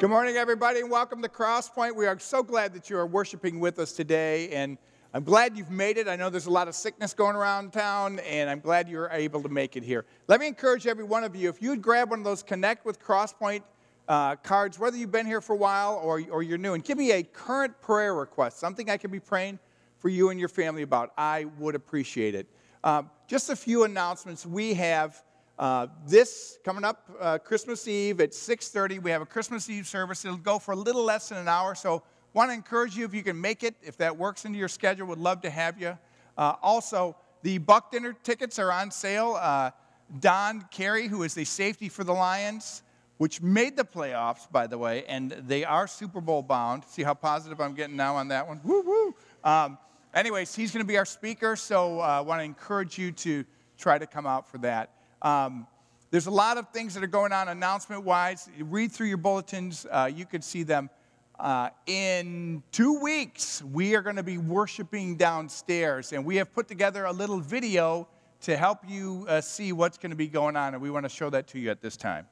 Good morning, everybody, and welcome to Crosspoint. We are so glad that you are worshiping with us today, and I'm glad you've made it. I know there's a lot of sickness going around town, and I'm glad you're able to make it here. Let me encourage every one of you if you'd grab one of those Connect with Crosspoint uh, cards, whether you've been here for a while or, or you're new, and give me a current prayer request, something I can be praying for you and your family about. I would appreciate it. Uh, just a few announcements. We have uh, this coming up uh, Christmas Eve at 6:30. We have a Christmas Eve service. It'll go for a little less than an hour. So, want to encourage you if you can make it, if that works into your schedule. Would love to have you. Uh, also, the Buck Dinner tickets are on sale. Uh, Don Carey, who is the safety for the Lions, which made the playoffs, by the way, and they are Super Bowl bound. See how positive I'm getting now on that one? Woo woo. Um, anyways, he's going to be our speaker, so I uh, want to encourage you to try to come out for that. Um, there's a lot of things that are going on announcement wise. Read through your bulletins, uh, you could see them. Uh, in two weeks, we are going to be worshiping downstairs, and we have put together a little video to help you uh, see what's going to be going on, and we want to show that to you at this time.